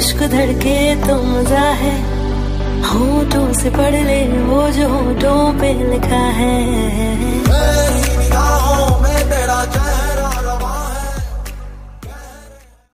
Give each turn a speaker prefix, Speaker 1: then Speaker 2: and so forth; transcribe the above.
Speaker 1: इश्क धड़के तो मज़ा है होठों से पढ़ ले वो जो होठों पे लिखा है।